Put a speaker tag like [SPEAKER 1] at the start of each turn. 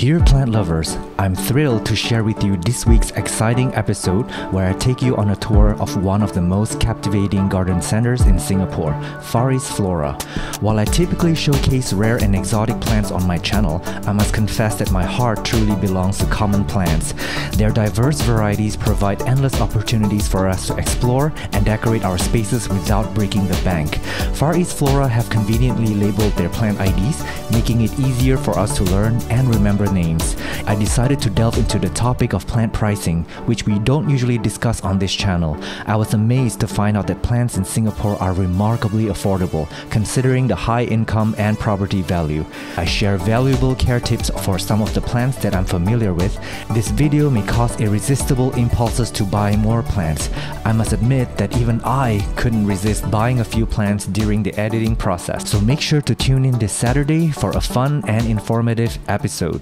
[SPEAKER 1] Dear plant lovers, I'm thrilled to share with you this week's exciting episode where I take you on a tour of one of the most captivating garden centers in Singapore, Far East Flora. While I typically showcase rare and exotic plants on my channel, I must confess that my heart truly belongs to common plants. Their diverse varieties provide endless opportunities for us to explore and decorate our spaces without breaking the bank. Far East Flora have conveniently labeled their plant IDs, making it easier for us to learn and remember names. I decided to delve into the topic of plant pricing, which we don't usually discuss on this channel. I was amazed to find out that plants in Singapore are remarkably affordable, considering the high income and property value. I share valuable care tips for some of the plants that I'm familiar with. This video may cause irresistible impulses to buy more plants. I must admit that even I couldn't resist buying a few plants during the editing process. So make sure to tune in this Saturday for a fun and informative episode.